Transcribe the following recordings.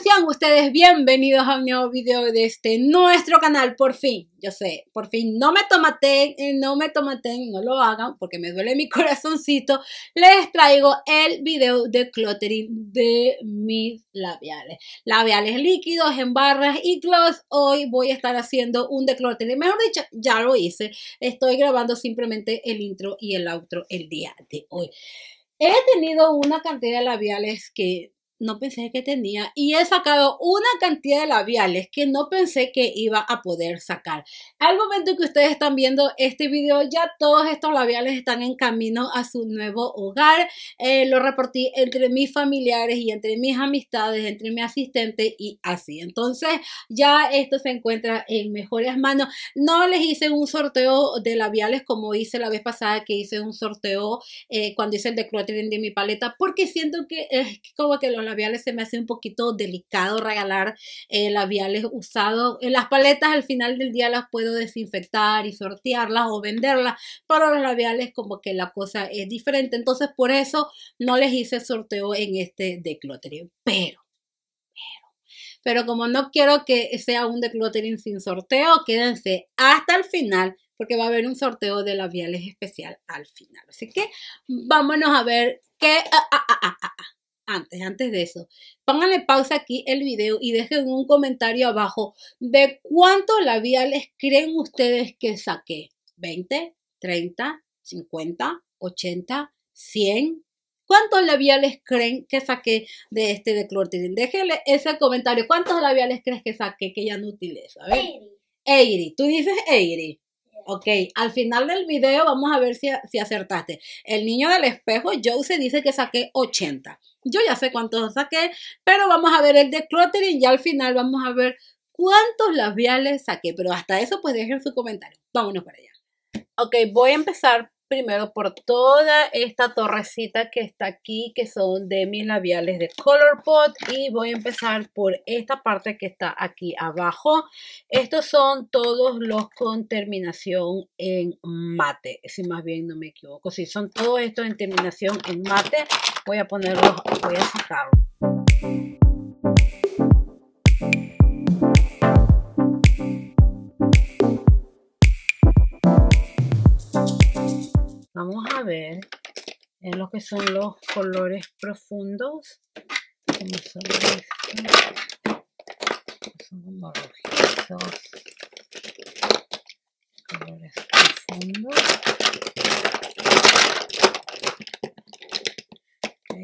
Sean ustedes bienvenidos a un nuevo video de este nuestro canal, por fin, yo sé, por fin, no me tomaten, eh, no me tomaten, no lo hagan porque me duele mi corazoncito, les traigo el video de cluttering de mis labiales, labiales líquidos en barras y gloss, hoy voy a estar haciendo un decluttering, mejor dicho, ya lo hice, estoy grabando simplemente el intro y el outro el día de hoy. He tenido una cantidad de labiales que no pensé que tenía y he sacado una cantidad de labiales que no pensé que iba a poder sacar. Al momento que ustedes están viendo este video ya todos estos labiales están en camino a su nuevo hogar. Eh, lo reporté entre mis familiares y entre mis amistades, entre mi asistente y así. Entonces ya esto se encuentra en mejores manos. No les hice un sorteo de labiales como hice la vez pasada que hice un sorteo eh, cuando hice el decluttering de mi paleta porque siento que es como que los labiales se me hace un poquito delicado regalar eh, labiales usados. En las paletas al final del día las puedo desinfectar y sortearlas o venderlas, pero los labiales como que la cosa es diferente. Entonces por eso no les hice sorteo en este decluttering. Pero pero como no quiero que sea un decluttering sin sorteo, quédense hasta el final porque va a haber un sorteo de labiales especial al final. Así que vámonos a ver qué... Ah, ah, ah, antes, antes de eso, pónganle pausa aquí el video y dejen un comentario abajo de cuántos labiales creen ustedes que saqué. ¿20? ¿30? ¿50? ¿80? ¿100? ¿Cuántos labiales creen que saqué de este decluttering? Déjenle ese comentario. ¿Cuántos labiales crees que saqué que ya no utilizo? A ver. 80. ¿Tú dices 80? Ok, al final del video vamos a ver si, si acertaste. El niño del espejo, Joe se dice que saqué 80. Yo ya sé cuántos saqué, pero vamos a ver el de cluttering y al final vamos a ver cuántos labiales saqué. Pero hasta eso, pues dejen su comentario. Vámonos para allá. Ok, voy a empezar primero por toda esta torrecita que está aquí, que son de mis labiales de Colourpop. Y voy a empezar por esta parte que está aquí abajo. Estos son todos los con terminación en mate, si más bien no me equivoco. Si son todos estos en terminación en mate, voy a ponerlos, voy a sacarlos. Vamos a ver en lo que son los colores profundos. Como son Son como rojizos. Colores profundos.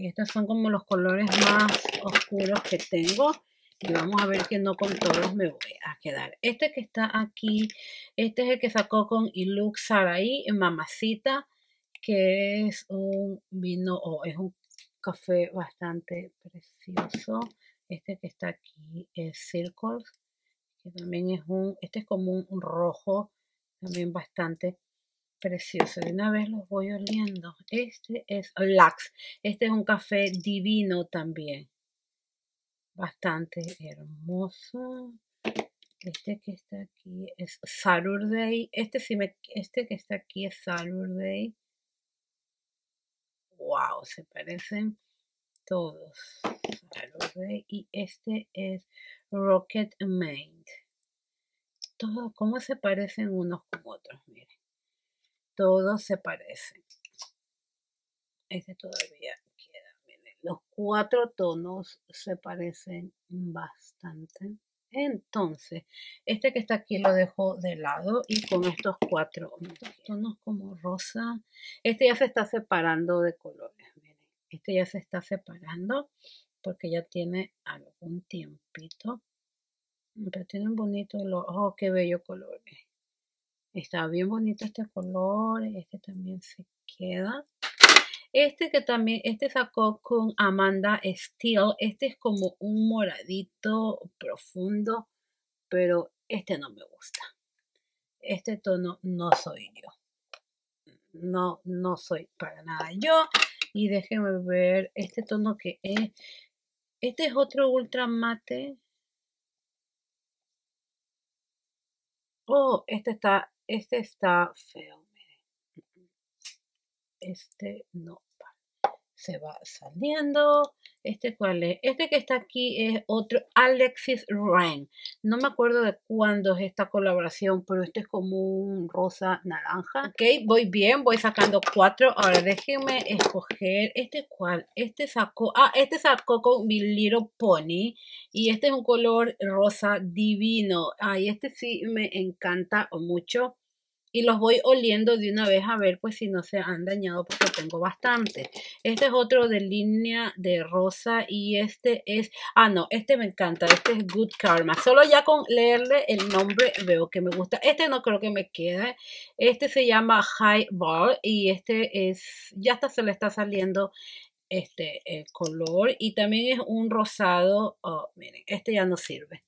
estos son como los colores más oscuros que tengo. Y vamos a ver que no con todos me voy a quedar. Este que está aquí, este es el que sacó con Ilux Sarai, Mamacita que es un vino o es un café bastante precioso. Este que está aquí es Circles, que también es un, este es como un, rojo, también bastante precioso. De una vez los voy oliendo. Este es Lax. Este es un café divino también. Bastante hermoso. Este que está aquí es Saturday. Este, sí me, este que está aquí es Saturday wow, se parecen todos. Y este es Rocket Main. Todos, ¿cómo se parecen unos con otros? Miren, todos se parecen. Este todavía queda. Miren, los cuatro tonos se parecen bastante. Entonces, este que está aquí lo dejo de lado y con estos cuatro tonos como rosa, este ya se está separando de colores. Miren, este ya se está separando porque ya tiene algún tiempito. Pero tienen bonito los oh, qué bello colores. Está bien bonito este color, este también se queda. Este que también, este sacó con Amanda Steele. Este es como un moradito profundo, pero este no me gusta. Este tono no soy yo. No, no soy para nada yo. Y déjenme ver este tono que es. Este es otro ultra mate. Oh, este está, este está feo este no se va saliendo. Este cuál es? Este que está aquí es otro Alexis Rain. No me acuerdo de cuándo es esta colaboración, pero este es como un rosa naranja. Ok, voy bien, voy sacando cuatro. Ahora déjenme escoger este cuál. Este sacó, ah, este sacó con mi Little Pony. Y este es un color rosa divino. Ay, este sí me encanta mucho y los voy oliendo de una vez a ver pues si no se han dañado porque tengo bastante. Este es otro de línea de rosa y este es, ah no, este me encanta, este es Good Karma. Solo ya con leerle el nombre veo que me gusta. Este no creo que me quede. Este se llama High Ball y este es, ya hasta se le está saliendo este el color y también es un rosado, oh miren, este ya no sirve.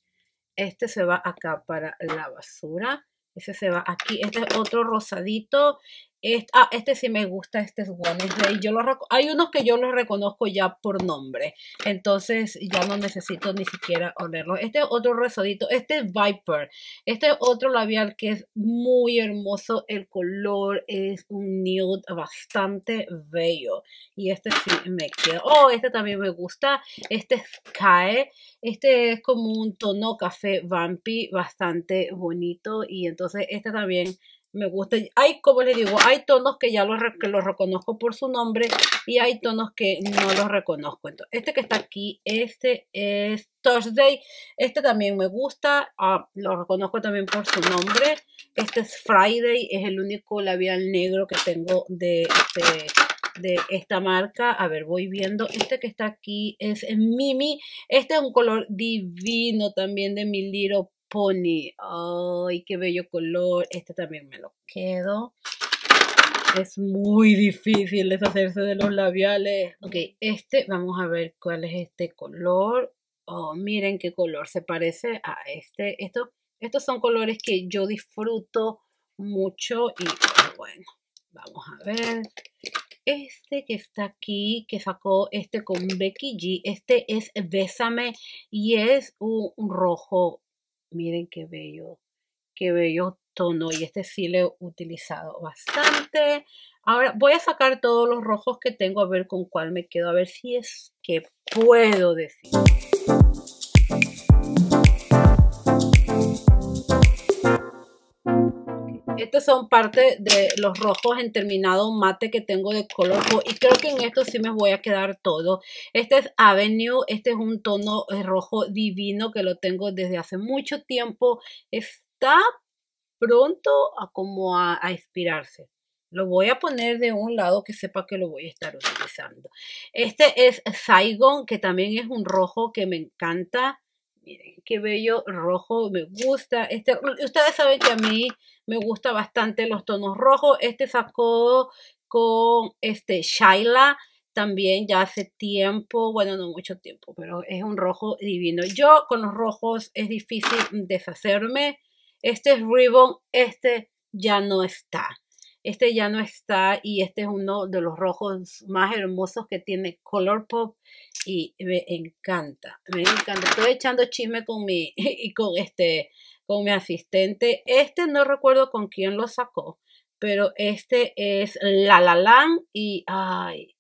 Este se va acá para la basura. Ese se va aquí. Este es otro rosadito. Este, ah, este sí me gusta, este es Wednesday. Yo lo, hay unos que yo los reconozco ya por nombre. Entonces ya no necesito ni siquiera olerlo. Este es otro rosadito. Este es Viper. Este es otro labial que es muy hermoso. El color es un nude bastante bello. Y este sí me queda. Oh, este también me gusta. Este es Sky. Este es como un tono café vampi bastante bonito. Y entonces este también me gusta. Hay, como les digo, hay tonos que ya los, reconozco por su nombre y hay tonos que no los reconozco. Este que está aquí, este es Thursday. Este también me gusta, ah, lo reconozco también por su nombre. Este es Friday, es el único labial negro que tengo de este de esta marca. A ver, voy viendo. Este que está aquí es Mimi. Este es un color divino también de mi Little Pony. Ay, qué bello color. Este también me lo quedo. Es muy difícil deshacerse de los labiales. Ok, este, vamos a ver cuál es este color. Oh, miren qué color se parece a este. Esto, estos son colores que yo disfruto mucho y bueno, vamos a ver. Este que está aquí, que sacó este con Becky G, este es Bésame y es un rojo Miren qué bello, qué bello tono. Y este sí lo he utilizado bastante. Ahora voy a sacar todos los rojos que tengo a ver con cuál me quedo. A ver si es que puedo decir. Estos son parte de los rojos en terminado mate que tengo de color y creo que en esto sí me voy a quedar todo. Este es Avenue, este es un tono eh, rojo divino que lo tengo desde hace mucho tiempo. Está pronto a como a. Lo voy a poner de un lado que sepa que lo voy a estar utilizando. Este es Saigon, que también es un rojo que me encanta. Miren, qué bello rojo, me gusta. Este, ustedes saben que a mí me gusta bastante los tonos rojos. Este sacó con este Shaila también ya hace tiempo, bueno, no mucho tiempo, pero es un rojo divino. Yo con los rojos es difícil deshacerme. Este es Ribbon, este ya no está. Este ya no está y este es uno de los rojos más hermosos que tiene Colourpop y me encanta, me encanta. Estoy echando chisme con mi y con este con mi asistente. Este no recuerdo con quién lo sacó, pero este es La La Land y ay,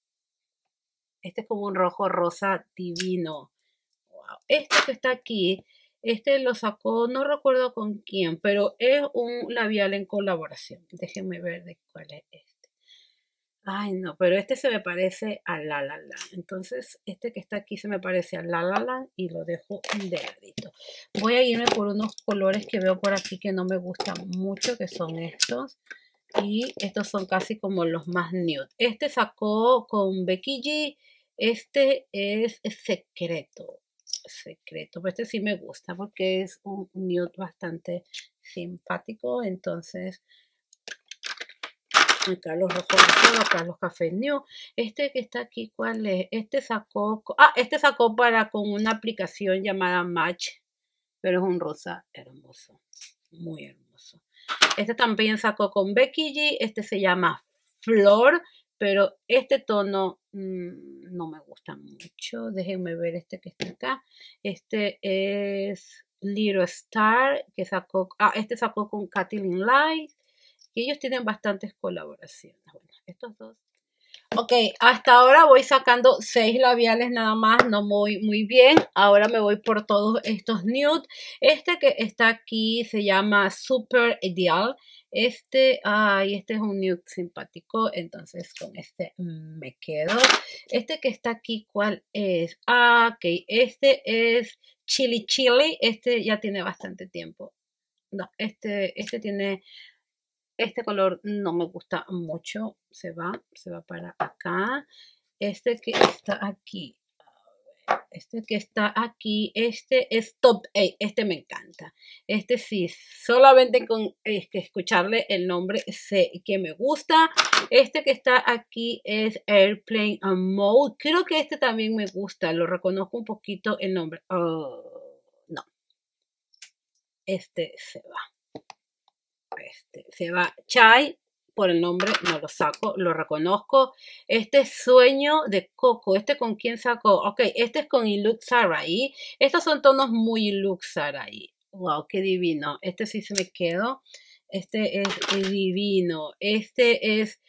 este es como un rojo rosa divino. Este que está aquí, este lo sacó, no recuerdo con quién, pero es un labial en colaboración. Déjenme ver de cuál es este. Ay, no, pero este se me parece a La La La. Entonces, este que está aquí se me parece a La La La y lo dejo de ladito. Voy a irme por unos colores que veo por aquí que no me gustan mucho, que son estos. Y estos son casi como los más nude. Este sacó con Becky G. Este es secreto. Secreto. Pero este sí me gusta porque es un nude bastante simpático. Entonces, acá los rojos acá los cafés new. Este que está aquí, ¿cuál es? Este sacó, ah, este sacó para con una aplicación llamada Match, pero es un rosa hermoso, muy hermoso. Este también sacó con Becky G, este se llama Flor, pero este tono mm, no me gusta mucho. Déjenme ver este que está acá. Este es Little Star, que sacó, ah, este sacó con Kathleen Light y ellos tienen bastantes colaboraciones. Bueno, estos dos. Ok, hasta ahora voy sacando seis labiales nada más, no muy, muy bien. Ahora me voy por todos estos nude. Este que está aquí se llama Super Ideal. Este, ay, este es un nude simpático, entonces con este me quedo. Este que está aquí, ¿cuál es? Ah, ok, este es Chili Chili. Este ya tiene bastante tiempo. No, este, este tiene este color no me gusta mucho. Se va, se va para acá. Este que está aquí. Este que está aquí, este es top 8, este me encanta. Este sí, solamente con escucharle el nombre sé que me gusta. Este que está aquí es Airplane Mode. Creo que este también me gusta, lo reconozco un poquito el nombre. Oh, no. Este se va. Este, se va Chai, por el nombre no lo saco, lo reconozco. Este sueño de Coco, ¿este con quién sacó? Ok, este es con Iluk Sarai. Estos son tonos muy Iluk Sarai. Wow, qué divino. Este sí se me quedó. Este es divino. Este es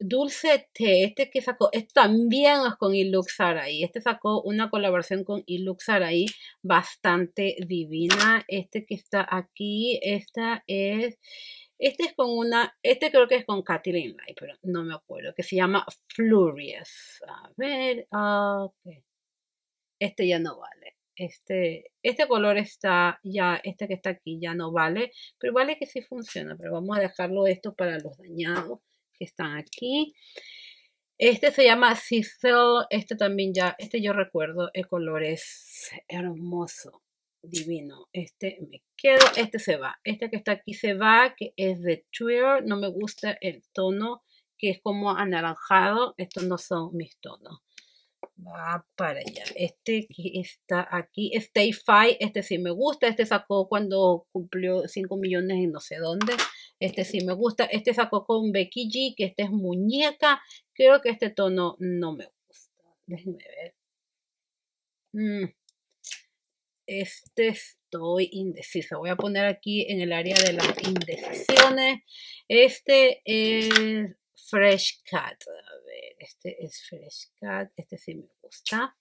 Dulce T, este que sacó, este también es con Iluk Sarai. Este sacó una colaboración con Iluk Sarai bastante divina. Este que está aquí, esta es, este es con una, este creo que es con Kathleen Light, pero no me acuerdo, que se llama Flurious. A ver, ok. Este ya no vale. Este, este color está ya, este que está aquí ya no vale, pero vale que sí funciona, pero vamos a dejarlo esto para los dañados que están aquí. Este se llama Cecil, este también ya, este yo recuerdo, el color es hermoso, divino. Este me quedo, este se va, este que está aquí se va, que es de Twitter, no me gusta el tono, que es como anaranjado, estos no son mis tonos. Va para allá. Este que está aquí, Stay Five, este sí me gusta. Este sacó cuando cumplió 5 millones y no sé dónde. Este sí me gusta. Este sacó con Becky G, que este es muñeca. Creo que este tono no me gusta. Déjenme ver. Mm. Este estoy indecisa. Voy a poner aquí en el área de las indecisiones. Este es Fresh Cat. A ver, este es Fresh Cat. Este sí me gusta.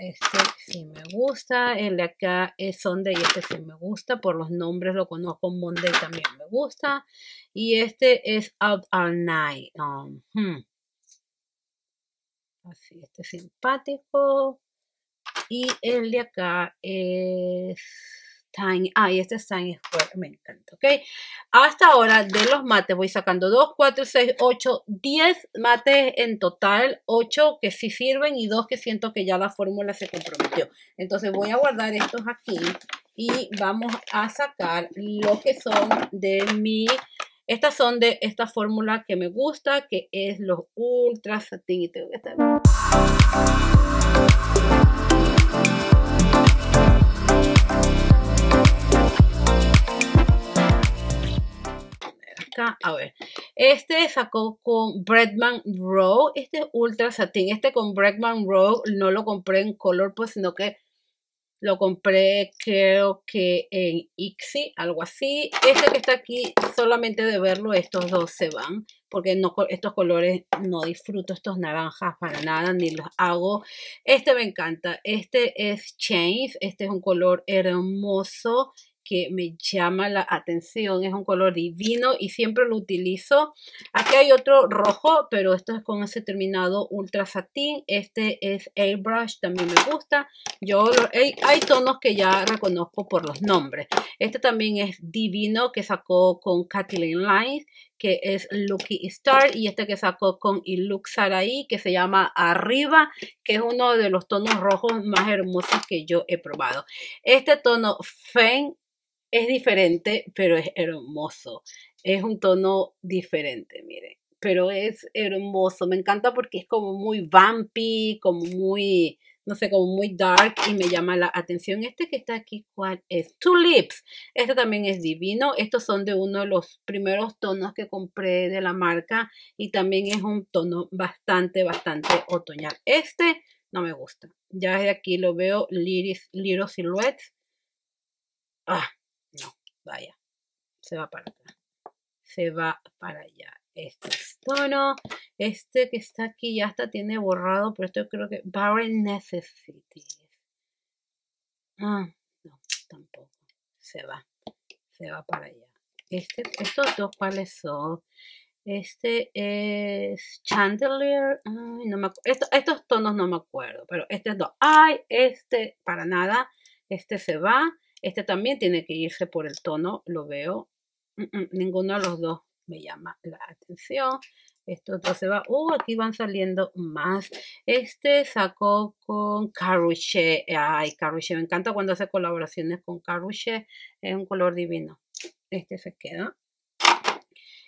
Este sí me gusta. El de acá es Sunday y este sí me gusta. Por los nombres lo conozco. Monday también me gusta. Y este es Out All Night. Hmm. Así, este es simpático. Y el de acá es Tiny. Ah, este es Tiny Square. Me encanta, ¿ok? Hasta ahora de los mates voy sacando 2, 4, 6, 8, 10 mates en total. 8 que sí sirven y 2 que siento que ya la fórmula se comprometió. Entonces voy a guardar estos aquí y vamos a sacar lo que son de mi... Estas son de esta fórmula que me gusta, que es los Ultra Satin. Y tengo que estar... a ver, este sacó con Bregman Row, este es ultra satín, este con Bregman Row no lo compré en color, pues sino que lo compré creo que en Ixi, algo así. Este que está aquí, solamente de verlo, estos dos se van. Porque estos colores no disfruto estos naranjas para nada, ni los hago. Este me encanta. Este es Chains. Este es un color hermoso que me llama la atención. Es un color divino y siempre lo utilizo. Aquí hay otro rojo, pero esto es con ese terminado ultra satín. Este es airbrush, también me gusta. Yo hay, tonos que ya reconozco por los nombres. Este también es divino que sacó con Kathleen Lines que es Lucky Star y este que sacó con Iluk Sarai que se llama Arriba que es uno de los tonos rojos más hermosos que yo he probado. Este tono Fen es diferente, pero es hermoso. Es un tono diferente, miren. Pero es hermoso. Me encanta porque es como muy vampy, como muy, no sé, como muy dark y me llama la atención. Este que está aquí, ¿cuál es? Two Lips. Este también es divino. Estos son de uno de los primeros tonos que compré de la marca y también es un tono bastante, bastante otoñal. Este no me gusta. Ya desde aquí lo veo, Little Silhouettes. Ah, vaya, se va para acá, se va para allá. Este es tono. Este que está aquí ya está tiene borrado, pero esto creo que Barren Necessity. Ah, no, tampoco. Se va. Se va para allá. Este, estos dos cuáles son. Este es Chandelier. Ay, no me estos tonos no me acuerdo, pero este dos. Ay, este para nada. Este se va. Este también tiene que irse por el tono, lo veo. Mm, mm, ninguno de los dos me llama la atención. Estos dos se va. Uh, aquí van saliendo más. Este sacó con Caruche. Ay, Caruche. Me encanta cuando hace colaboraciones con Caruche. Es un color divino. Este se queda.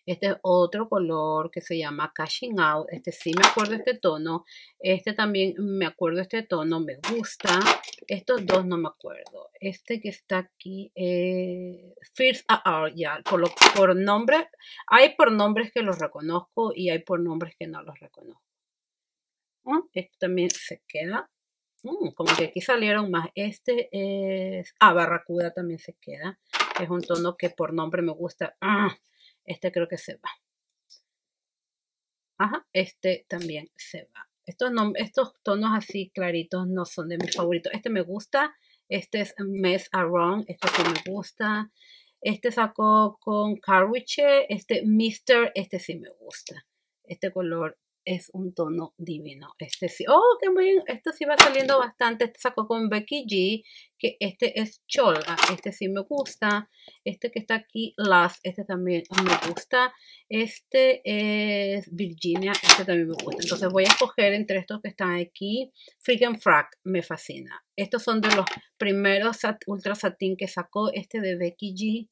Este es otro color que se llama Cashing Out. Este sí me acuerdo este tono. Este también me acuerdo este tono. Me gusta. Estos dos no me acuerdo. Este que está aquí. Eh, First Hour. Ya. Por, nombre. Hay por nombres que los reconozco. Y hay por nombres que no los reconozco. Este también se queda. Mm, como que aquí salieron más. Este es... Ah, Barracuda también se queda. Es un tono que por nombre me gusta. Ah, este creo que se va. Ajá, este también se va. Estos, estos tonos así claritos no son de mis favoritos. Este me gusta. Este es Mess Around. Este sí me gusta. Este sacó con Carwiche. Este Mister. Este sí me gusta. Este color es un tono divino. Este sí, oh, qué bien, este sí va saliendo bastante. Este sacó con Becky G, que este es Chola, este sí me gusta. Este que está aquí, Last, este también me gusta. Este es Virginia, este también me gusta. Entonces voy a escoger entre estos que están aquí. Freaking Frack, me fascina. Estos son de los primeros Ultra Satin que sacó, este de Becky G.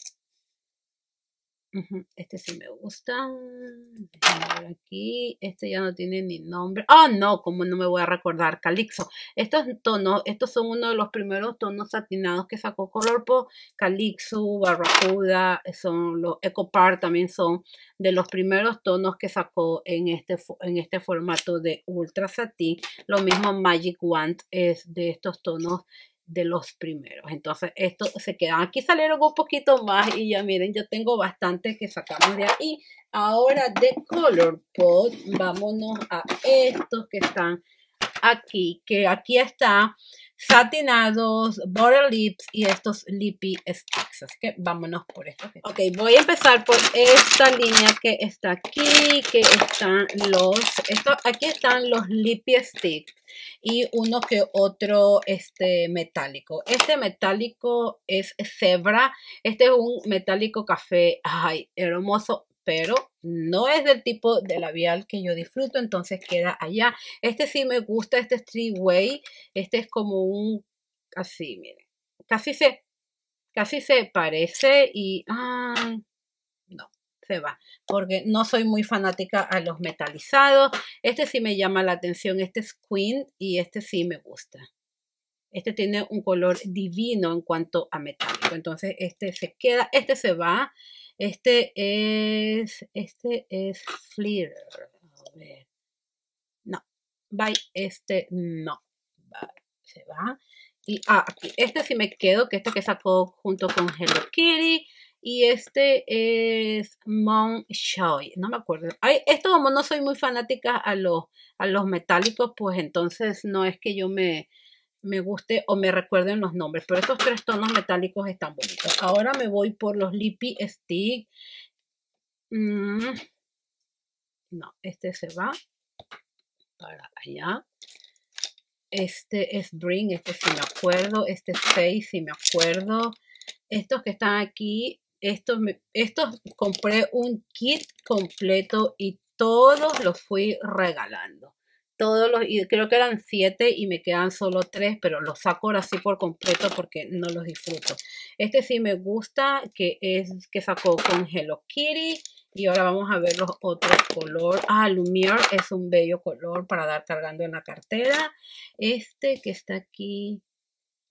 Este sí me gusta. ver aquí. Este ya no tiene ni nombre. Ah, no, como no me voy a recordar. Calixo. Estos tonos, estos son uno de los primeros tonos satinados que sacó Colorpo. Calixo, Barracuda, son los Ecopar también son de los primeros tonos que sacó en este, en este formato de Ultra Satin. Lo mismo Magic Wand es de estos tonos de los primeros. Entonces, esto se quedan. Aquí salieron un poquito más y ya miren, yo tengo bastante que sacamos de ahí. Ahora de Color Pot, vámonos a estos que están aquí, que aquí está satinados, butter lips y estos lippy sticks. Así que vámonos por esto. Ok, voy a empezar por esta línea que está aquí, que están los, aquí están los lippy sticks y uno que otro este metálico. Este metálico es cebra, este es un metálico café, ay, hermoso, pero no es del tipo de labial que yo disfruto, entonces queda allá. Este sí me gusta, este es este es como un, así, miren, casi se, casi se parece y, no, se va, porque no soy muy fanática a los metalizados. Este sí me llama la atención, este es Queen y este sí me gusta. Este tiene un color divino en cuanto a metálico, entonces este se queda, este se va. Este es, este es Fleer. No. Bye. Este no. Se va. Y ah, aquí. Este sí me quedo, que este que sacó junto con Hello Kitty. Y este es Mon Shoy. No me acuerdo. Ay, esto como no soy muy fanática a los, a los metálicos, pues entonces no es que yo me, me guste o me recuerden los nombres. Pero estos tres tonos metálicos están bonitos. Ahora me voy por los Lippy Stick. Mm. No, este se va para allá. Este es Bring, este sí me acuerdo. Este es Face, sí me acuerdo. Estos que están aquí, estos, estos compré un kit completo y todos los fui regalando todos los, creo que eran siete y me quedan solo tres, pero los saco ahora sí por completo porque no los disfruto. Este sí me gusta, que es que sacó con Hello Kitty. Y ahora vamos a ver los otros colores. Ah, Lumiere es un bello color para dar cargando en la cartera. Este que está aquí,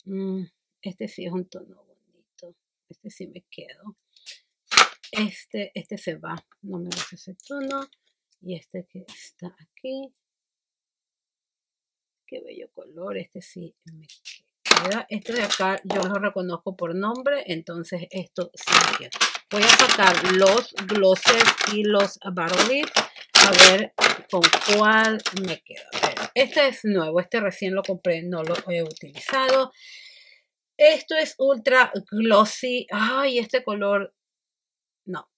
mm, este sí es un tono bonito. Este sí me quedo. Este, este se va, no me gusta ese tono. Y este que está aquí, Qué bello color. Este sí me casualidad. Este de acá yo lo reconozco por nombre, entonces esto sí me queda. Voy a sacar los glosses y los Battle a ver con cuál me queda. este es nuevo, este recién lo compré, no lo he utilizado. Esto es ultra glossy. Ay, este color, no,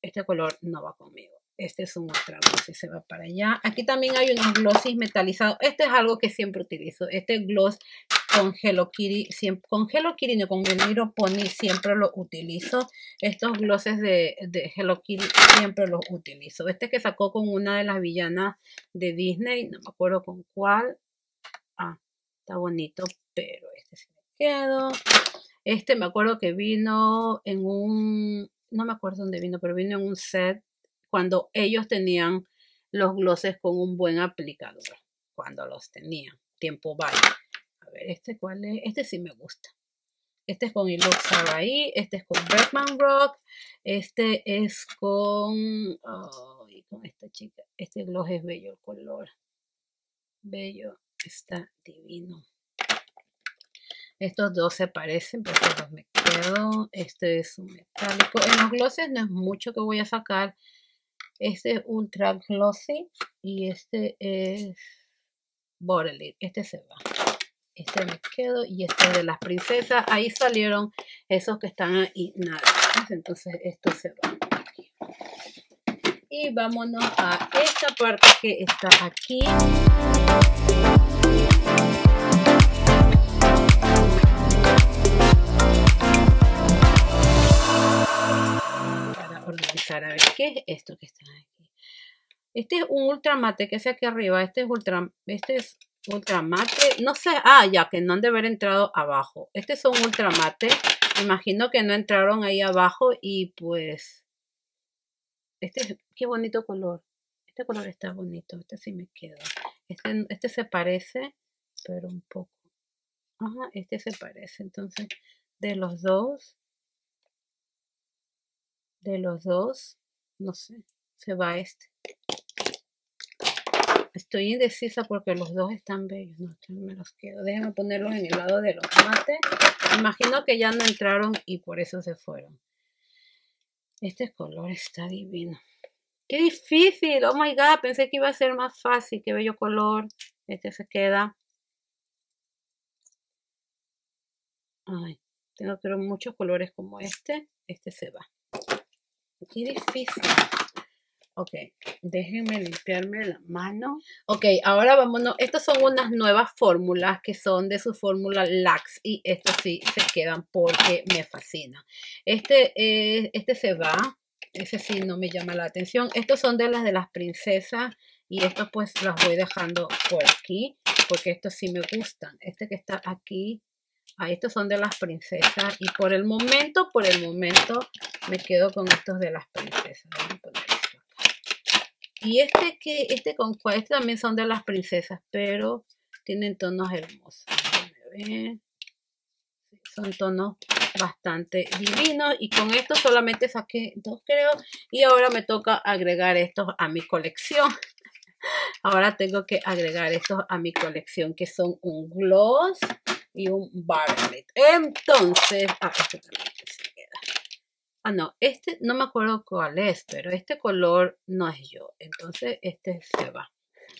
este color no va conmigo. Este es un ultra glossy, se va para allá. Aquí también hay unos glosses metalizados. Este es algo que siempre utilizo. Este gloss con Hello Kitty, siempre, con Hello Kitty, no, con Little Pony siempre lo utilizo. Estos glosses de, de, Hello Kitty siempre los utilizo. Este que sacó con una de las villanas de Disney, no me acuerdo con cuál. Ah, está bonito, pero este sí me quedo. Este me acuerdo que vino en un, no me acuerdo dónde vino, pero vino en un set cuando ellos tenían los glosses con un buen aplicador. Cuando los tenían. Tiempo vaya. A ver, este cuál es. Este sí me gusta. Este es con Ilux ahí. Este es con Bergman Rock. Este es con. con esta chica. Este gloss es bello el color. Bello. Está divino. Estos dos se parecen, pero estos dos me quedo. Este es un metálico. En los glosses no es mucho que voy a sacar. Este es Ultra Glossy y este es Borderline. Este se va. Este me quedo y este de las princesas. Ahí salieron esos que están ahí Entonces esto se va. Y vámonos a esta parte que está aquí. A ver qué es esto que está aquí. Este es un ultramate que es aquí arriba. Este es ultra, este es ultramate. No sé, ah, ya que no han de haber entrado abajo. Este es un ultramate. Imagino que no entraron ahí abajo y pues este es, qué bonito color. Este color está bonito. Este sí me queda. Este, este se parece, pero un poco. Ajá, este se parece. Entonces, de los dos, de los dos, no sé, se va este. Estoy indecisa porque los dos están bellos. No, me los quedo. Déjenme ponerlos en el lado de los mates. Imagino que ya no entraron y por eso se fueron. Este color está divino. ¡Qué difícil! Oh my god, pensé que iba a ser más fácil. ¡Qué bello color! Este se queda. Ay, tengo pero muchos colores como este. Este se va. Qué difícil. Ok, déjenme limpiarme la mano. Ok, ahora vámonos. Estas son unas nuevas fórmulas que son de su fórmula Lax y estos sí se quedan porque me fascina. Este, eh, este se va. Ese sí no me llama la atención. Estos son de las de las princesas y estos pues los voy dejando por aquí porque estos sí me gustan. Este que está aquí Ahí estos son de las princesas. Y por el momento, por el momento, me quedo con estos de las princesas. Y este que, este con cuál, este también son de las princesas, pero tienen tonos hermosos. Son tonos bastante divinos. Y con esto solamente saqué dos, creo. Y ahora me toca agregar estos a mi colección. Ahora tengo que agregar estos a mi colección, que son un gloss y un barlet. Entonces, ah, este también se queda. Ah, no, este no me acuerdo cuál es, pero este color no es yo. Entonces, este se va.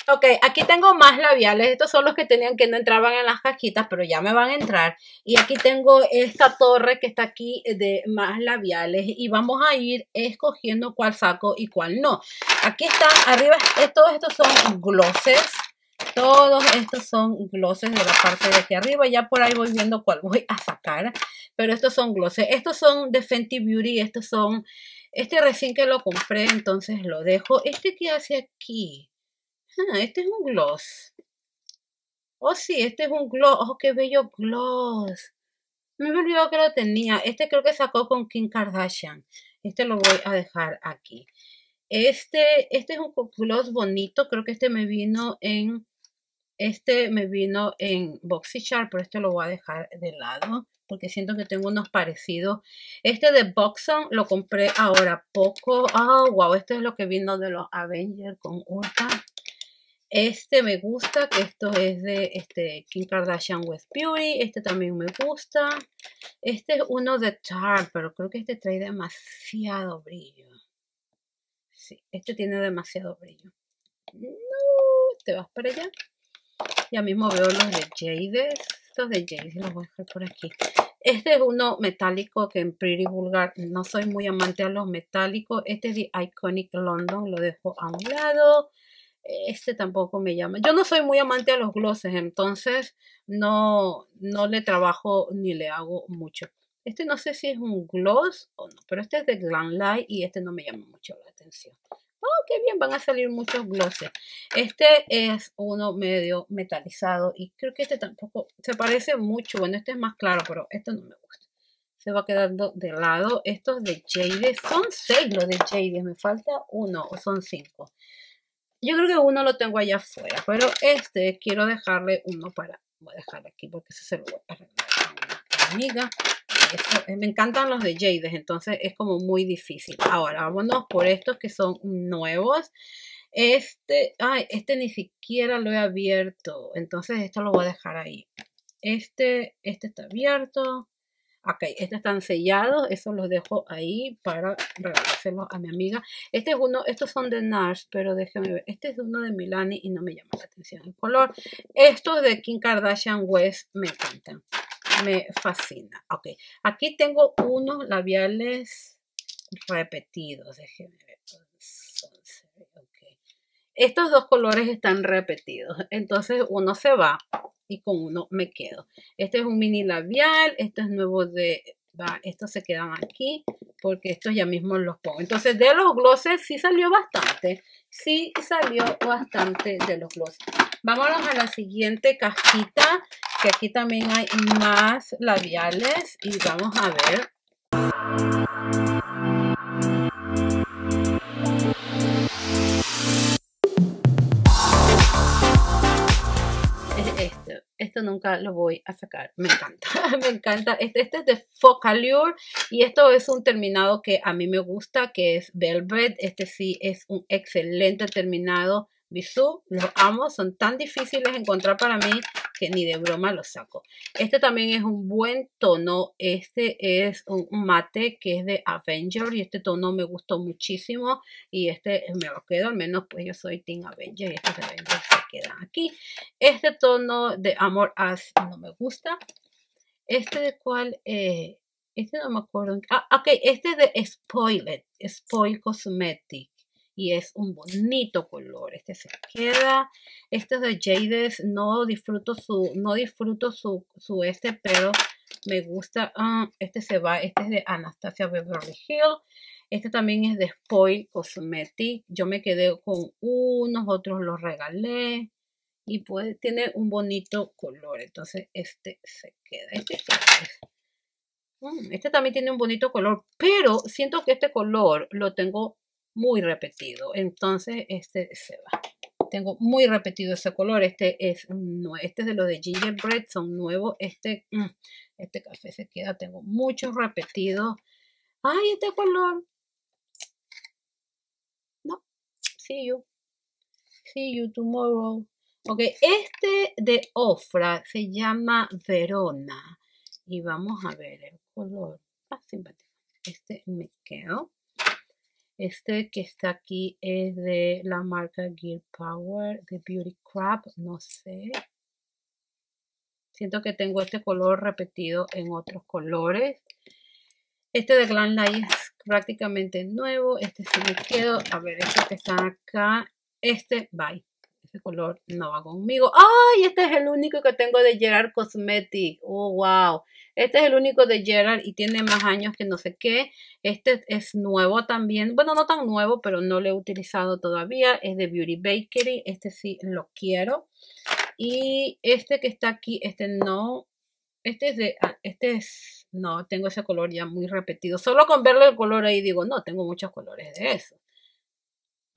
Ok, aquí tengo más labiales. Estos son los que tenían que no entraban en las cajitas, pero ya me van a entrar. Y aquí tengo esta torre que está aquí de más labiales. Y vamos a ir escogiendo cuál saco y cuál no. Aquí están, arriba, todos estos son glosses. Todos estos son glosses de la parte de aquí arriba. Ya por ahí voy viendo cuál voy a sacar. Pero estos son glosses. Estos son de Fenty Beauty. Estos son... Este recién que lo compré, entonces lo dejo. Este que hace aquí. Ah, este es un gloss. Oh, sí, este es un gloss. Oh, qué bello gloss. Me he olvidado que lo tenía. Este creo que sacó con Kim Kardashian. Este lo voy a dejar aquí. Este, este es un gloss bonito. Creo que este me vino en este me vino en BoxyCharm, pero este lo voy a dejar de lado porque siento que tengo unos parecidos. Este de Boxon lo compré ahora poco. Oh, wow, este es lo que vino de los Avengers con Ultra. Este me gusta, que esto es de este, Kim Kardashian West Beauty. Este también me gusta. Este es uno de Tarte, pero creo que este trae demasiado brillo. Sí, este tiene demasiado brillo. No, te vas para allá. Ya mismo veo los de Jade. Estos de Jade los voy a dejar por aquí. Este es uno metálico que en Pretty Vulgar no soy muy amante a los metálicos. Este es de Iconic London, lo dejo a un lado este tampoco me llama. Yo no soy muy amante a los glosses, entonces no, no le trabajo ni le hago mucho. Este no sé si es un gloss o no, pero este es de Glam Light y este no me llama mucho la atención. Oh, qué bien, van a salir muchos glosses. Este es uno medio metalizado y creo que este tampoco se parece mucho. Bueno, este es más claro, pero este no me gusta. Se va quedando de lado. Estos de Jade son seis los de Jade. Me falta uno o son cinco. Yo creo que uno lo tengo allá afuera, pero este quiero dejarle uno para, voy a dejarlo aquí porque ese se lo voy a regalar a una amiga. Eh, me encantan los de Jade, entonces es como muy difícil. Ahora, vámonos por estos que son nuevos. Este, ay, este ni siquiera lo he abierto, entonces esto lo voy a dejar ahí. Este, este está abierto. Ok, estos están sellados, eso los dejo ahí para regalárselos a mi amiga. Este es uno, estos son de NARS, pero déjenme ver. Este es uno de Milani y no me llama la atención el color. Estos de Kim Kardashian West me encantan, me fascina. Ok, aquí tengo unos labiales repetidos, déjenme. Estos dos colores están repetidos, entonces uno se va y con uno me quedo. Este es un mini labial, este es nuevo de, va, estos se quedan aquí porque estos ya mismo los pongo. Entonces de los glosses sí salió bastante, sí salió bastante de los glosses. Vámonos a la siguiente cajita, que aquí también hay más labiales y vamos a ver. esto nunca lo voy a sacar. Me encanta, me encanta. Este, este es de Focalure y esto es un terminado que a mí me gusta, que es Velvet. Este sí es un excelente terminado. Bisú, los amo, son tan difíciles de encontrar para mí que ni de broma los saco. Este también es un buen tono. Este es un mate que es de Avenger y este tono me gustó muchísimo y este me lo quedo, al menos pues yo soy Team Avenger y es de Avenger quedan aquí. Este tono de Amor As no me gusta. Este de cuál, eh, este no me acuerdo. Ah, ok, este de Spoiled, Spoil Cosmetic. Y es un bonito color. Este se queda. Este es de Jades. No disfruto su, no disfruto su, su este, pero me gusta. Ah, este se va. Este es de Anastasia Beverly Hills. Este también es de Spoil Cosmetic. Yo me quedé con unos, otros los regalé. Y pues tiene un bonito color. Entonces este se queda. Este, mm, este también tiene un bonito color. Pero siento que este color lo tengo muy repetido. Entonces este se va. Tengo muy repetido ese color. Este es, no, este es de los de Gingerbread. Son nuevos. Este, mm, este café se queda. Tengo muchos repetidos. Ay, este color See you. See you tomorrow. Ok, este de Ofra se llama Verona. Y vamos a ver el color. Ah, simpático. Este me quedo. Este que está aquí es de la marca Gear Power de Beauty Crab. No sé. Siento que tengo este color repetido en otros colores. Este de Glam Light es prácticamente nuevo. Este sí me quedo. A ver, este que está acá. Este, bye. Este color no va conmigo. ¡Ay! Este es el único que tengo de Gerard Cosmetic. ¡Oh, wow! Este es el único de Gerard y tiene más años que no sé qué. Este es nuevo también. Bueno, no tan nuevo, pero no lo he utilizado todavía. Es de Beauty Bakery. Este sí lo quiero. Y este que está aquí, este no. Este es de... Ah, este es no, tengo ese color ya muy repetido. Solo con verle el color ahí digo, no, tengo muchos colores de eso.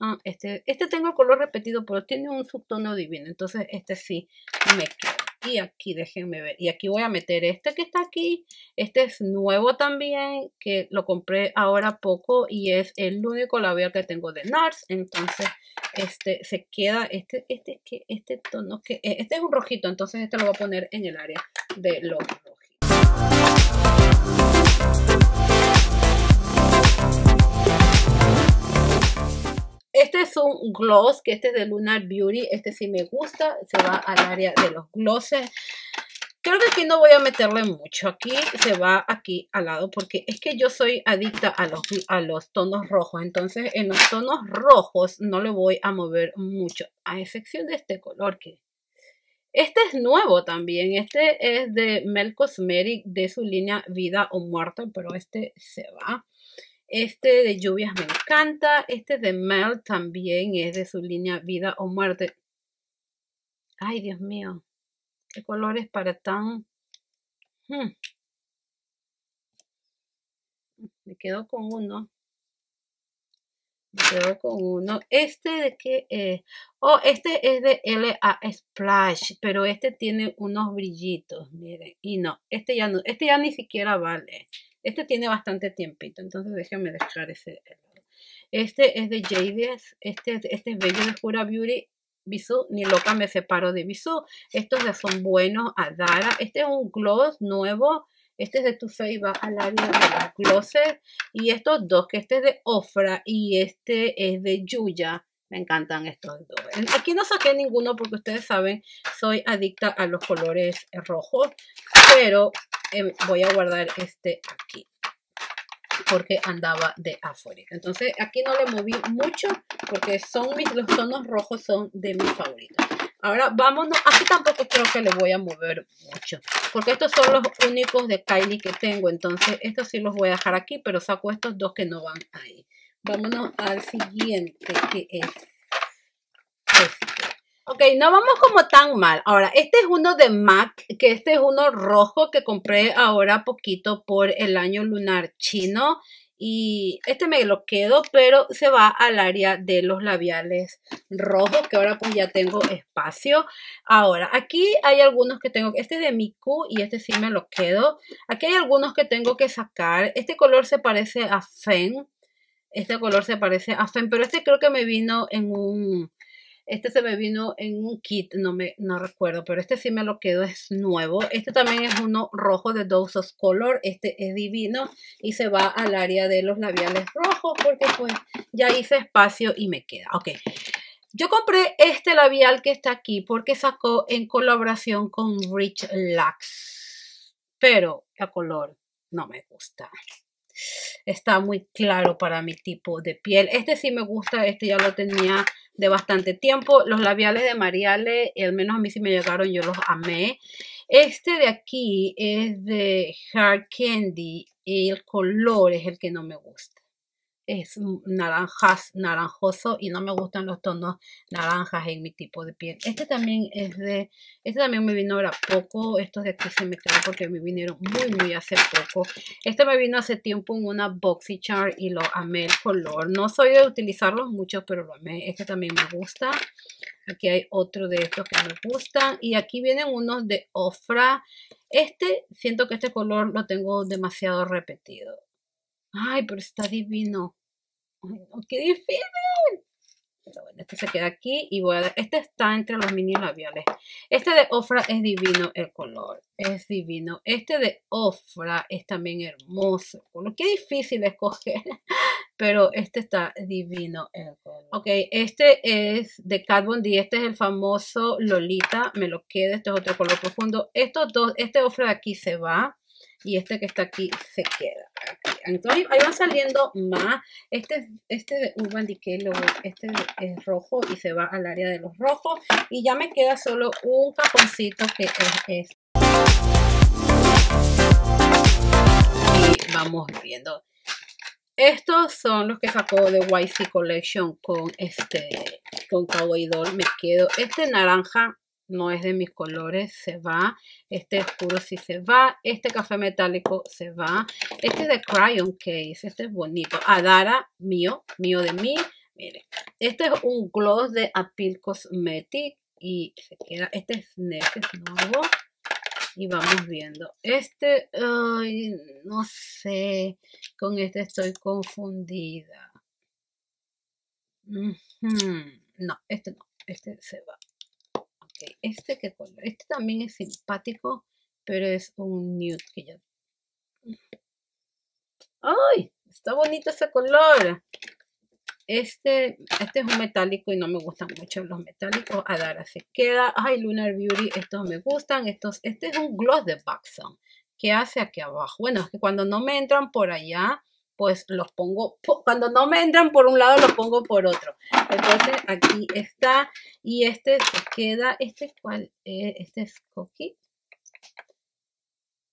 Ah, este, este tengo el color repetido, pero tiene un subtono divino. Entonces, este sí me queda. y aquí, déjenme ver. Y aquí voy a meter este que está aquí. Este es nuevo también, que lo compré ahora poco y es el único labial que tengo de NARS. Entonces, este se queda, este, este, que este tono, que eh, este es un rojito, entonces este lo voy a poner en el área de los rojos. Un gloss, que este es de Lunar Beauty. Este sí me gusta. Se va al área de los glosses. Creo que aquí no voy a meterle mucho. Aquí se va aquí al lado porque es que yo soy adicta a los, a los tonos rojos. Entonces en los tonos rojos no le voy a mover mucho. A excepción de este color que... Este es nuevo también. Este es de Mel Cosmetic de su línea Vida o Muerte. Pero este se va. Este de lluvias me encanta. Este de Mel también es de su línea Vida o Muerte. Ay, Dios mío. Qué colores para tan... Hmm. Me quedo con uno. Me quedo con uno. Este de qué es? Oh, este es de LA Splash. Pero este tiene unos brillitos. Miren. Y no, este ya no. Este ya ni siquiera vale. Este tiene bastante tiempito, entonces déjenme dejar ese. Este es de JDS, este, este es bello de Pura Beauty. Bisú, ni loca me separo de Bisú. Estos ya son buenos. Adara, este es un gloss nuevo. Este es de Too Faced, va al área de los glosses. Y estos dos, que este es de Ofra y este es de Yuya. Me encantan estos dos. Aquí no saqué ninguno porque ustedes saben, soy adicta a los colores rojos. Pero eh, voy a guardar este aquí porque andaba de afuera. Entonces aquí no le moví mucho porque son mis, los tonos rojos son de mis favoritos. Ahora vámonos, aquí tampoco creo que le voy a mover mucho porque estos son los únicos de Kylie que tengo. Entonces estos sí los voy a dejar aquí, pero saco estos dos que no van ahí. Vámonos al siguiente que es este. Ok, no vamos como tan mal. Ahora, este es uno de MAC, que este es uno rojo que compré ahora poquito por el año lunar chino. Y este me lo quedo, pero se va al área de los labiales rojos, que ahora pues ya tengo espacio. Ahora, aquí hay algunos que tengo, este es de Miku y este sí me lo quedo. Aquí hay algunos que tengo que sacar. Este color se parece a Fen. Este color se parece a Fen, pero este creo que me vino en un este se me vino en un kit, no me no recuerdo, pero este sí me lo quedo, es nuevo. Este también es uno rojo de Dose of Color, este es divino y se va al área de los labiales rojos porque pues ya hice espacio y me queda. Ok, yo compré este labial que está aquí porque sacó en colaboración con Rich Lux, pero a color no me gusta está muy claro para mi tipo de piel. Este sí me gusta, este ya lo tenía de bastante tiempo. Los labiales de Mariale, al menos a mí sí me llegaron, yo los amé. Este de aquí es de Hard Candy y el color es el que no me gusta es naranjas, naranjoso y no me gustan los tonos naranjas en mi tipo de piel. Este también es de, este también me vino ahora poco, estos de aquí se me quedan porque me vinieron muy muy hace poco. Este me vino hace tiempo en una boxy chart y lo amé el color. No soy de utilizarlos mucho, pero lo amé. Este también me gusta. Aquí hay otro de estos que me gustan. Y aquí vienen unos de Ofra. Este, siento que este color lo tengo demasiado repetido. Ay, pero está divino. Ay, no, qué difícil. Pero bueno, este se queda aquí y voy a dar, este está entre los mini labiales. Este de Ofra es divino el color, es divino. Este de Ofra es también hermoso el Qué difícil escoger, pero este está divino el color. Ok, este es de Kat Von D, este es el famoso Lolita, me lo queda, este es otro color profundo. Estos dos, este Ofra de aquí se va y este que está aquí se queda. Entonces ahí van saliendo más. Este, este de Urban Decay, este es rojo y se va al área de los rojos. Y ya me queda solo un caponcito que es este. Y vamos viendo. Estos son los que sacó de YC Collection con este, con Kawaii Doll. Me quedo este naranja no es de mis colores, se va. Este oscuro sí se va. Este café metálico se va. Este es de Crayon Case, este es bonito. Adara, mío, mío de mí. Miren, este es un gloss de Appeal Cosmetic. y se queda, este es Next nuevo y vamos viendo. Este, ay, no sé, con este estoy confundida. No, este no, este se va. Este color. Este también es simpático, pero es un nude que ya... ¡Ay! Está bonito ese color. Este, este es un metálico y no me gustan mucho los metálicos. Adara se queda. Ay, Lunar Beauty, estos me gustan. Estos, este es un gloss de Baxon. ¿Qué hace aquí abajo? Bueno, es que cuando no me entran por allá, pues los pongo, cuando no me entran por un lado, los pongo por otro. Entonces aquí está y este queda, este cuál es, este es Cookie.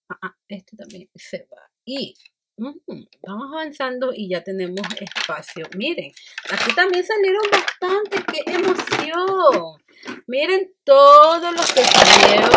Ah, ah, este también se va. Y vamos avanzando y ya tenemos espacio. Miren, aquí también salieron bastante. ¡Qué emoción! Miren todos los que salieron.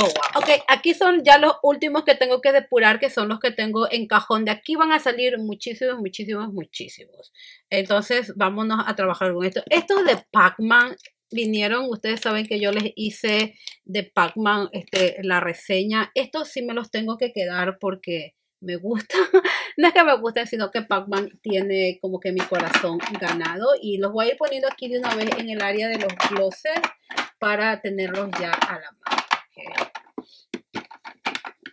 Oh, Ok, aquí son ya los últimos que tengo que depurar, que son los que tengo en cajón. De aquí van a salir muchísimos, muchísimos, muchísimos. Entonces, vámonos a trabajar con esto. Estos de Pac-Man vinieron, ustedes saben que yo les hice de Pac-Man este, la reseña. Estos sí me los tengo que quedar porque me gusta. no es que me gusten, sino que Pac-Man tiene como que mi corazón ganado. Y los voy a ir poniendo aquí de una vez en el área de los glosses para tenerlos ya a la mano.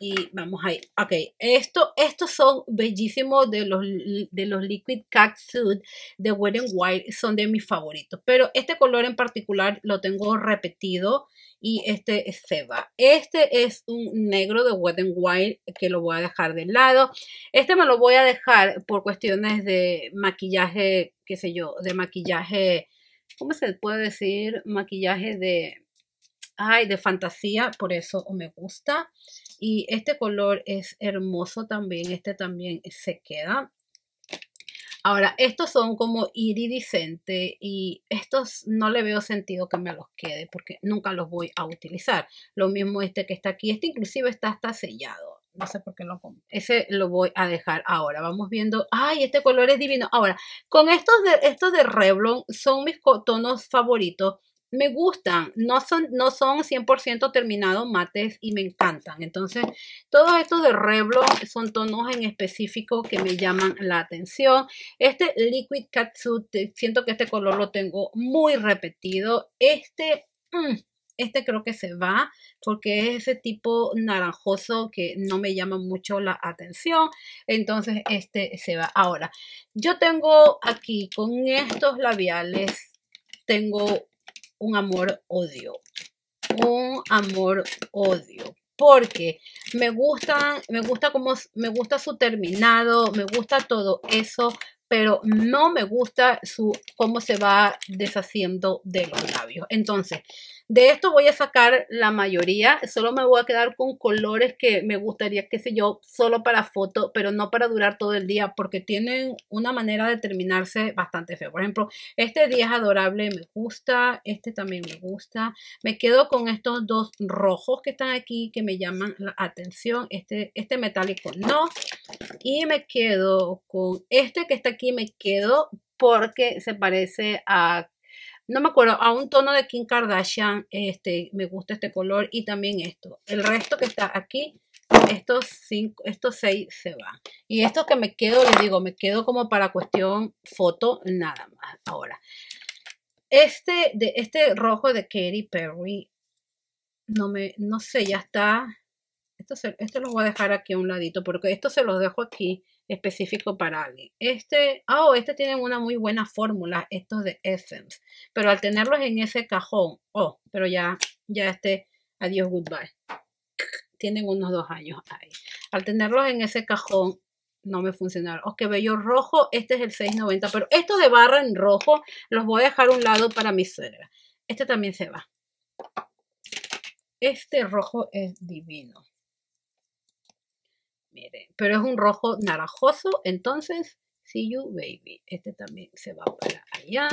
Y vamos ahí. Ok, esto, estos son bellísimos de los, de los Liquid Cat Suit de Wet n Wild. Son de mis favoritos. Pero este color en particular lo tengo repetido y este es Seba. Este es un negro de Wet n Wild que lo voy a dejar de lado. Este me lo voy a dejar por cuestiones de maquillaje, qué sé yo, de maquillaje, ¿cómo se puede decir? Maquillaje de, ay, de fantasía, por eso me gusta. Y este color es hermoso también, este también se queda. Ahora, estos son como iridiscente y estos no le veo sentido que me los quede porque nunca los voy a utilizar. Lo mismo este que está aquí. Este inclusive está hasta sellado. No sé por qué lo pongo. Ese lo voy a dejar ahora. Vamos viendo. ¡Ay, este color es divino! Ahora, con estos de, estos de Revlon son mis tonos favoritos me gustan, no son, no son 100% terminados mates y me encantan. Entonces, todos estos de Revlon son tonos en específico que me llaman la atención. Este Liquid Catsuit, siento que este color lo tengo muy repetido. Este, mm, este creo que se va porque es ese tipo naranjoso que no me llama mucho la atención. Entonces, este se va. Ahora, yo tengo aquí con estos labiales, tengo un amor-odio. Un amor-odio. Porque me gusta, me gusta como, me gusta su terminado, me gusta todo eso, pero no me gusta su cómo se va deshaciendo de los labios. Entonces, de esto voy a sacar la mayoría, solo me voy a quedar con colores que me gustaría, qué sé yo, solo para foto, pero no para durar todo el día, porque tienen una manera de terminarse bastante feo. Por ejemplo, este día es adorable, me gusta, este también me gusta. Me quedo con estos dos rojos que están aquí, que me llaman la atención. Este, este metálico no. Y me quedo con este que está aquí, me quedo porque se parece a no me acuerdo, a un tono de Kim Kardashian, este, me gusta este color y también esto. El resto que está aquí, estos cinco, estos seis se van. Y estos que me quedo, les digo, me quedo como para cuestión foto, nada más. Ahora, este, de, este rojo de Katy Perry, no me, no sé, ya está. Esto, se, esto voy a dejar aquí a un ladito, porque esto se los dejo aquí específico para alguien. Este, oh, este tienen una muy buena fórmula, estos de Essence, pero al tenerlos en ese cajón, oh, pero ya, ya este, adiós, goodbye. Tienen unos dos años ahí. Al tenerlos en ese cajón, no me funcionaron. Oh, qué bello rojo, este es el 6.90, pero estos de barra en rojo los voy a dejar un lado para mi suegra. Este también se va. Este rojo es divino. Miren, pero es un rojo naranjoso, entonces, see you baby. Este también se va para allá.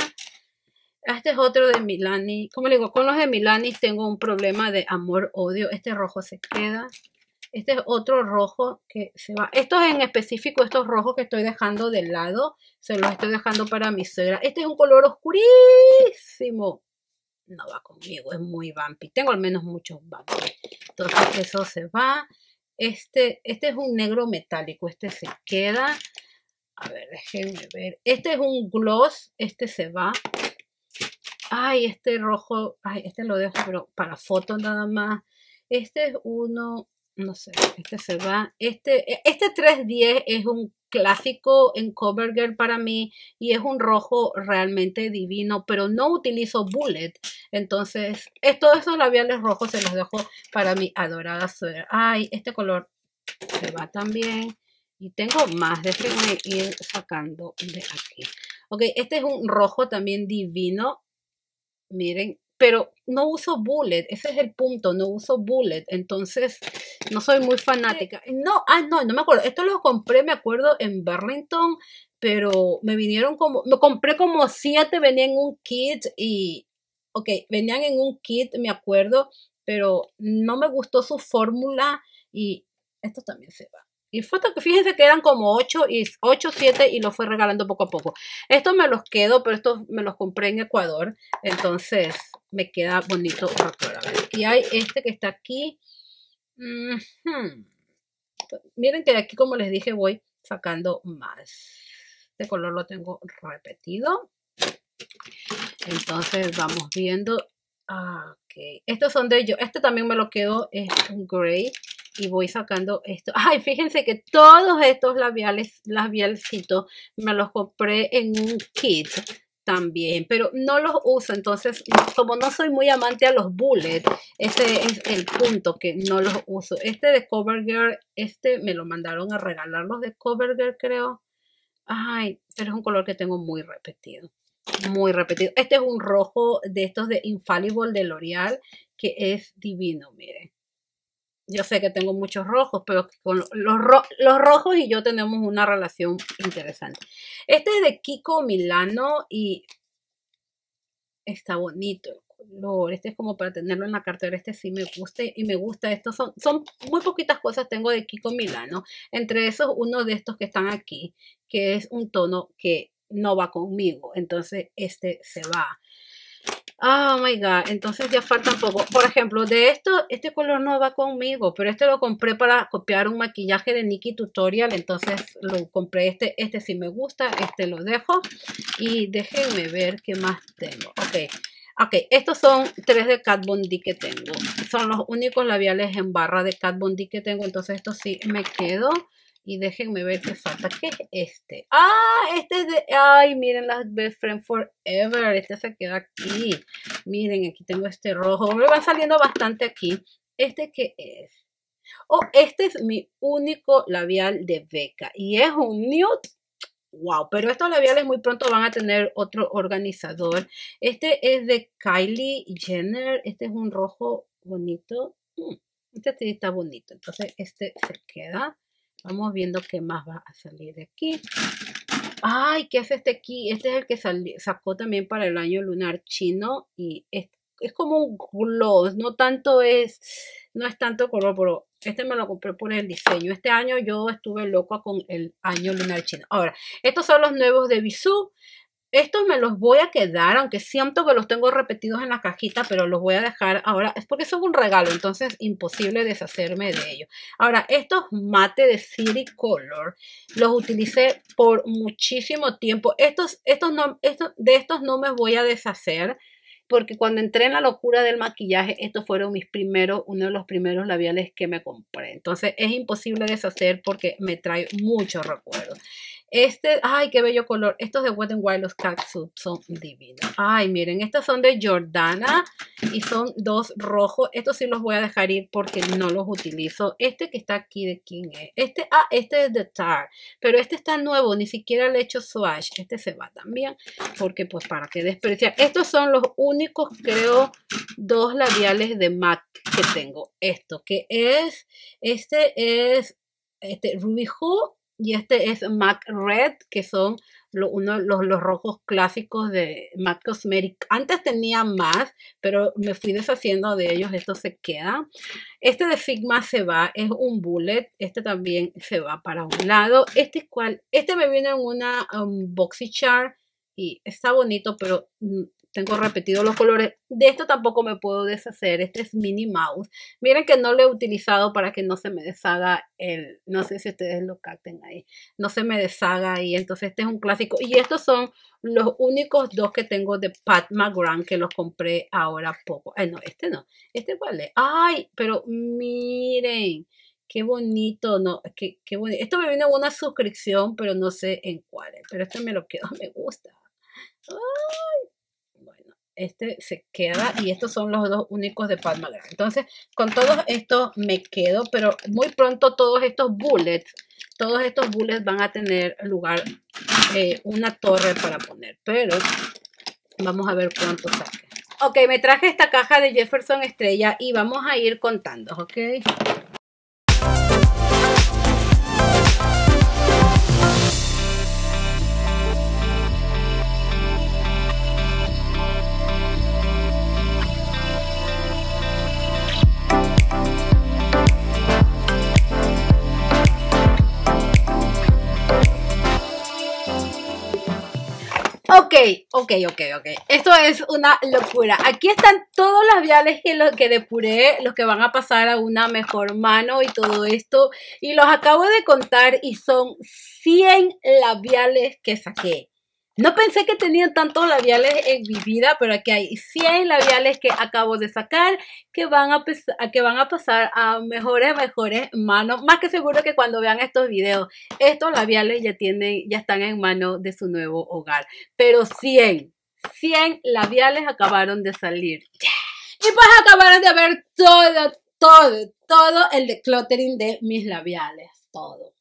Este es otro de Milani. Como le digo, con los de Milani tengo un problema de amor-odio. Este rojo se queda. Este es otro rojo que se va. Estos en específico, estos rojos que estoy dejando de lado, se los estoy dejando para mi suegra. Este es un color oscurísimo. no va conmigo, es muy bumpy. Tengo al menos muchos bumpy. Entonces eso se va. Este, este es un negro metálico, este se queda. A ver, déjenme ver. Este es un gloss, este se va. Ay, este rojo, ay, este lo dejo, pero para fotos nada más. Este es uno, no sé, este se va. Este, e, este 310 es un clásico en CoverGirl para mí y es un rojo realmente divino, pero no utilizo bullet. Entonces, todos esos labiales rojos se los dejo para mi adorada suegra. Ay, este color se va también. Y tengo más, déjenme ir sacando de aquí. Ok, este es un rojo también divino. Miren, pero no uso bullet, ese es el punto, no uso bullet, entonces no soy muy fanática. No, ah, no, no me acuerdo, esto lo compré, me acuerdo, en Burlington, pero me vinieron como, me compré como siete, venían en un kit y, ok, venían en un kit, me acuerdo, pero no me gustó su fórmula y esto también se va. Y fíjense que eran como 8 y 8, 7 y los fue regalando poco a poco. Estos me los quedo, pero estos me los compré en Ecuador. Entonces me queda bonito Y hay este que está aquí. Miren que de aquí, como les dije, voy sacando más. Este color lo tengo repetido. Entonces vamos viendo. Ah, ok. Estos son de ellos. Este también me lo quedo. Es un gray y voy sacando esto. Ay, fíjense que todos estos labiales, labialcitos, me los compré en un kit también, pero no los uso, entonces como no soy muy amante a los bullets, ese es el punto que no los uso. Este de CoverGirl, este me lo mandaron a regalar los de CoverGirl, creo. Ay, pero es un color que tengo muy repetido, muy repetido. Este es un rojo de estos de Infallible de L'Oreal, que es divino, miren. Yo sé que tengo muchos rojos, pero con los, rojos y yo tenemos una relación interesante. Este es de Kiko Milano y está bonito el color. Este es como para tenerlo en la cartera. Este sí me gusta y me gusta. Estos son, son muy poquitas cosas tengo de Kiko Milano. Entre esos, uno de estos que están aquí, que es un tono que no va conmigo. Entonces, este se va. Oh my god, entonces ya falta un poco. Por ejemplo, de esto, este color no va conmigo, pero este lo compré para copiar un maquillaje de Nikki Tutorial. Entonces lo compré este, este sí me gusta, este lo dejo. Y déjenme ver qué más tengo. Ok, ok, estos son tres de Kat Von D que tengo. Son los únicos labiales en barra de Kat Von D que tengo, entonces estos sí me quedo. Y déjenme ver qué falta. ¿Qué es este? Ah, este es de... Ay, miren las Best Friend Forever. Este se queda aquí. Miren, aquí tengo este rojo. Me van saliendo bastante aquí. ¿Este qué es? Oh, este es mi único labial de beca. Y es un nude. Wow, pero estos labiales muy pronto van a tener otro organizador. Este es de Kylie Jenner. Este es un rojo bonito. Mm, este sí está bonito. Entonces este se queda. Vamos viendo qué más va a salir de aquí. Ay, ¿qué es este aquí? Este es el que sacó también para el año lunar chino y es, es, como un gloss, no tanto es, no es tanto color, pero este me lo compré por el diseño. Este año yo estuve loca con el año lunar chino. Ahora, estos son los nuevos de Bisú. Estos me los voy a quedar, aunque siento que los tengo repetidos en la cajita, pero los voy a dejar ahora. Es porque son un regalo, entonces imposible deshacerme de ellos. Ahora, estos mate de City Color los utilicé por muchísimo tiempo. Estos, estos no, estos, de estos no me voy a deshacer porque cuando entré en la locura del maquillaje, estos fueron mis primeros, uno de los primeros labiales que me compré. Entonces es imposible deshacer porque me trae muchos recuerdos. Este, ay, qué bello color. Estos de Wet n Wild, los Catsup, son divinos. Ay, miren, estos son de Jordana y son dos rojos. Estos sí los voy a dejar ir porque no los utilizo. Este que está aquí, ¿de quién es? Este, ah, este es de Tar. Pero este está nuevo, ni siquiera le he hecho swatch. Este se va también porque pues para qué despreciar. Estos son los únicos, creo, dos labiales de MAC que tengo. Esto que es, este es este Ruby Hoo y este es MAC Red, que son los, los rojos clásicos de MAC Cosmetic. Antes tenía más, pero me fui deshaciendo de ellos. Esto se queda. Este de Sigma se va, es un bullet. Este también se va para un lado. Este, cual, este me viene en una um, boxy char y está bonito, pero mm, tengo repetidos los colores. De esto tampoco me puedo deshacer. Este es Minnie Mouse. Miren que no lo he utilizado para que no se me deshaga el... No sé si ustedes lo capten ahí. No se me deshaga ahí. Entonces este es un clásico. Y estos son los únicos dos que tengo de Pat McGrath que los compré ahora poco. Ay, no, este no. Este vale. Ay, pero miren. Qué bonito, no, qué, qué bonito. Esto me viene en una suscripción, pero no sé en cuál. Pero este me lo quedo, me gusta. Bueno, este se queda y estos son los dos únicos de Palma Entonces, con todos estos me quedo, pero muy pronto todos estos bullets, todos estos bullets van a tener lugar eh, una torre para poner. Pero vamos a ver cuánto saque. Ok, me traje esta caja de Jefferson Estrella y vamos a ir contando, ¿ok? Ok, ok, ok, ok. Esto es una locura. Aquí están todos los labiales que, los que depuré, los que van a pasar a una mejor mano y todo esto. Y los acabo de contar y son 100 labiales que saqué. No pensé que tenía tantos labiales en mi vida, pero aquí hay 100 labiales que acabo de sacar que van a, que van a pasar a mejores, mejores manos. Más que seguro que cuando vean estos videos, estos labiales ya, tienen, ya están en manos de su nuevo hogar. Pero 100, 100 labiales acabaron de salir. Y pues acabaron de ver todo, todo, todo el decluttering de mis labiales. Todo.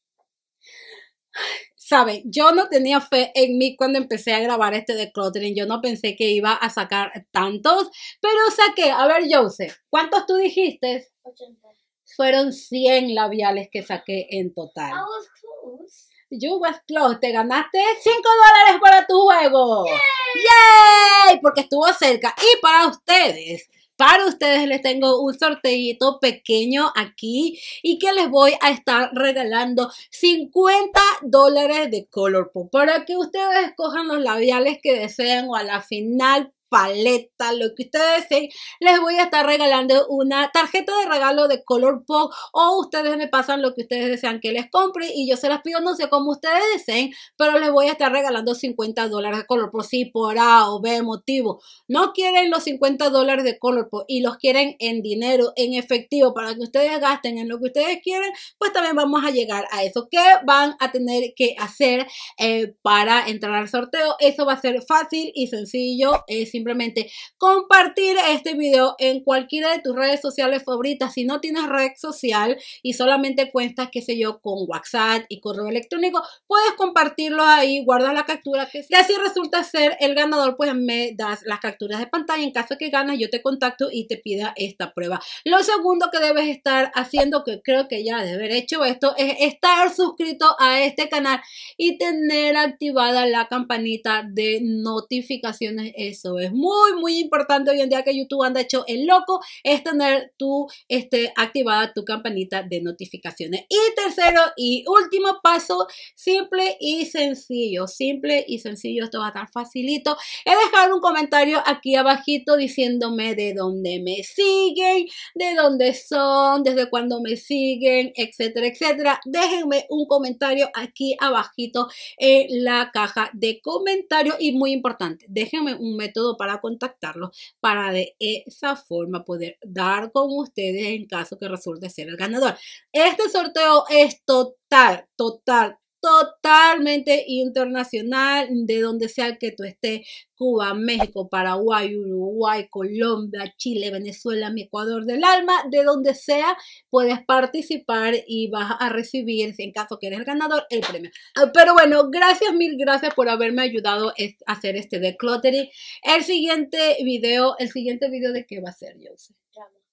¿Saben? Yo no tenía fe en mí cuando empecé a grabar este decluttering. Yo no pensé que iba a sacar tantos, pero saqué. A ver, Jose, ¿cuántos tú dijiste? 80. Fueron 100 labiales que saqué en total. I was close. You was close. Te ganaste 5 dólares para tu juego. ¡Yay! Porque estuvo cerca. Y para ustedes, para ustedes les tengo un sorteito pequeño aquí y que les voy a estar regalando 50 dólares de Colourpop para que ustedes escojan los labiales que deseen o a la final paleta, lo que ustedes deseen, les voy a estar regalando una tarjeta de regalo de Color Pop o ustedes me pasan lo que ustedes desean que les compre y yo se las pido, no sé cómo ustedes deseen, pero les voy a estar regalando 50 dólares de Color Pop. Si por A o B motivo no quieren los 50 dólares de Color Pop y los quieren en dinero, en efectivo, para que ustedes gasten en lo que ustedes quieren, pues también vamos a llegar a eso. ¿Qué van a tener que hacer eh, para entrar al sorteo? Eso va a ser fácil y sencillo. Es simplemente compartir este video en cualquiera de tus redes sociales favoritas. Si no tienes red social y solamente cuentas, qué sé yo, con WhatsApp y correo electrónico, puedes compartirlo ahí, guardas la captura que si así resulta ser el ganador, pues me das las capturas de pantalla. En caso de que ganes, yo te contacto y te pida esta prueba. Lo segundo que debes estar haciendo, que creo que ya de haber hecho esto, es estar suscrito a este canal y tener activada la campanita de notificaciones. Eso es muy, muy importante hoy en día que YouTube anda hecho el loco, es tener tu, este, activada tu campanita de notificaciones. Y tercero y último paso, simple y sencillo, simple y sencillo, esto va a estar facilito, es dejar un comentario aquí abajito diciéndome de dónde me siguen, de dónde son, desde cuándo me siguen, etcétera, etcétera. Déjenme un comentario aquí abajito en la caja de comentarios y muy importante, déjenme un método para contactarlos para de esa forma poder dar con ustedes en caso que resulte ser el ganador. Este sorteo es total, total, totalmente internacional, de donde sea que tú estés, Cuba, México, Paraguay, Uruguay, Colombia, Chile, Venezuela, mi Ecuador del alma, de donde sea, puedes participar y vas a recibir, si en caso que eres el ganador, el premio. Ah, pero bueno, gracias, mil gracias por haberme ayudado a hacer este decluttering. El siguiente video, el siguiente video de qué va a ser, Joseph.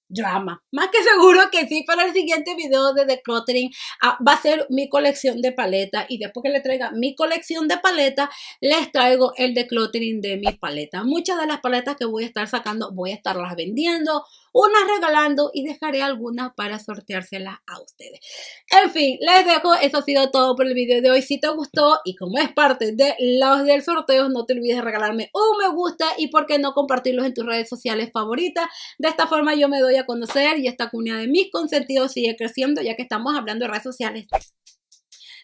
Drama. Más que seguro que sí, para el siguiente video de decluttering ah, va a ser mi colección de paletas y después que le traiga mi colección de paletas, les traigo el decluttering de mis paletas. Muchas de las paletas que voy a estar sacando voy a estarlas vendiendo unas regalando y dejaré algunas para sorteárselas a ustedes. En fin, les dejo, eso ha sido todo por el video de hoy. Si te gustó y como es parte de los del sorteo, no te olvides de regalarme un me gusta y por qué no compartirlos en tus redes sociales favoritas. De esta forma yo me doy a conocer y esta comunidad de mis consentidos sigue creciendo ya que estamos hablando de redes sociales.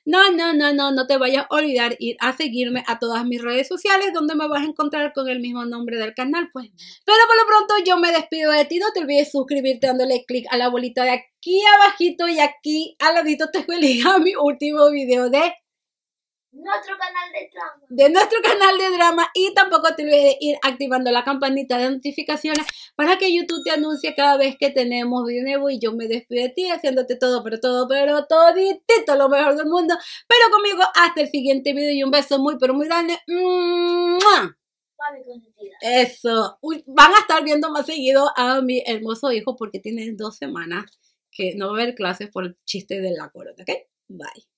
No, no, no, no, no te vayas a olvidar ir a seguirme a todas mis redes sociales donde me vas a encontrar con el mismo nombre del canal, pues. Pero por lo pronto yo me despido de ti, no te olvides suscribirte dándole clic a la bolita de aquí abajito y aquí al ladito te voy a mi último video de nuestro canal de drama. De nuestro canal de drama y tampoco te olvides de ir activando la campanita de notificaciones para que YouTube te anuncie cada vez que tenemos video nuevo y yo me despido de ti haciéndote todo, pero todo, pero toditito lo mejor del mundo. Pero conmigo hasta el siguiente video y un beso muy, pero muy grande. Eso. van a estar viendo más seguido a mi hermoso hijo porque tiene dos semanas que no va a haber clases por el chiste de la corona, ¿ok? Bye.